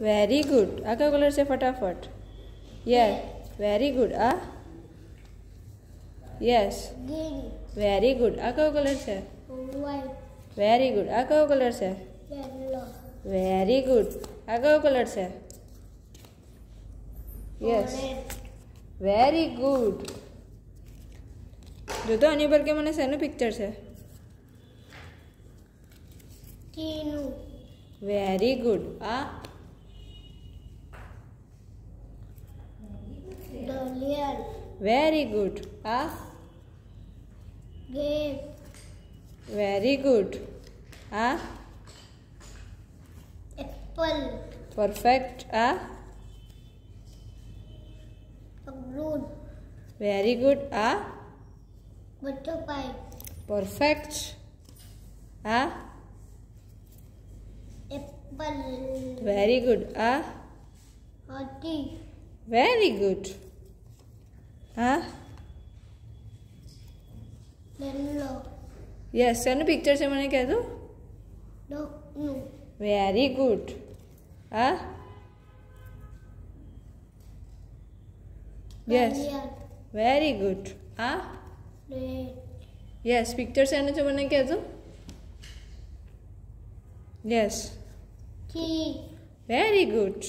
Very good આ કયો colour છે ફટાફટ યસ વેરી ગુડ આ યસ green, વેરી ગુડ આ કયો કલર છે white, વેરી ગુડ આ કયો કલર છે yellow, વેરી ગુડ આ કયો કલર છે યસ orange, વેરી ગુડ જો તો આની પર કે મને શેનું પિક્ચર છે tinu, વેરી ગુડ આ Very good. A gate. Very good. A apple. Perfect. A balloon. Very good. A butterfly. Perfect. A apple. Very good. A hearty. Very good. હા yellow, યસ શેનું પિક્ચર છે મને કહેતો dog, no, very good હા yes dolian, very good હા red, yes picture શેનું છે મને કહેતો યસ tea, વેરી ગુડ